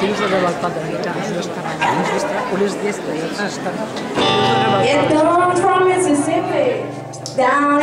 Снизу de до ветра, с той стороны, с той стороны, улиц с той стороны. It comes from Mississippi, down